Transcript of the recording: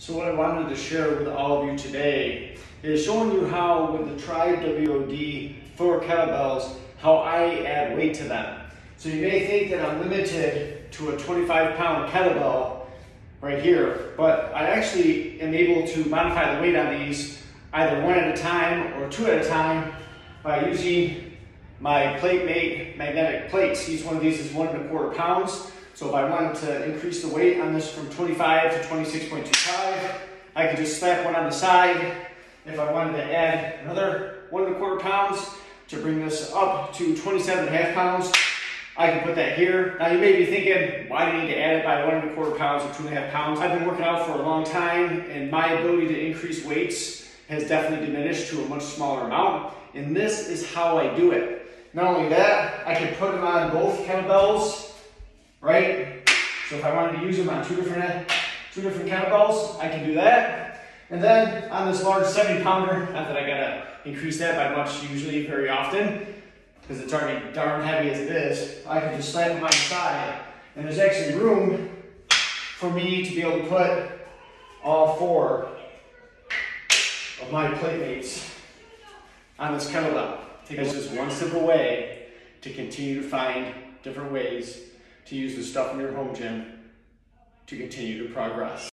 So what I wanted to share with all of you today is showing you how with the Tribe WOD Thor kettlebells, how I add weight to them. So you may think that I'm limited to a 25 pound kettlebell right here, but I actually am able to modify the weight on these either one at a time or two at a time by using my PlateMate magnetic plates. Each one of these is one and a quarter pounds. So if I wanted to increase the weight on this from 25 to 26.25, I could just slap one on the side. If I wanted to add another one and a quarter pounds to bring this up to 27 and a half pounds, I can put that here. Now you may be thinking, why do you need to add it by one and a quarter pounds or two and a half pounds? I've been working out for a long time and my ability to increase weights has definitely diminished to a much smaller amount. And this is how I do it. Not only that, I can put them on both kettlebells right? So if I wanted to use them on two different, uh, two different kettlebells, I can do that. And then on this large 70 pounder, not that I gotta increase that by much usually very often, because it's already darn heavy as it is, I can just slap my side. And there's actually room for me to be able to put all four of my PlateMates on this kettlebell. It's just one simple way to continue to find different ways to use the stuff in your home gym to continue to progress.